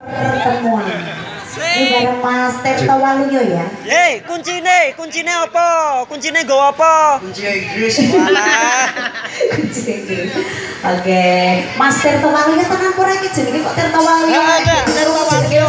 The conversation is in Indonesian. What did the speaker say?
pertemuan ini bareng Mas Tirta Waluyo ya Hei, kuncine, kuncine apa? Kuncine go apa? Kunci Inggris. Kunci Inggris. Oke, Mas Tirta Waluyo tenan pura iki jenenge kok Tirta Waluyo. Ada, Tirta Waluyo.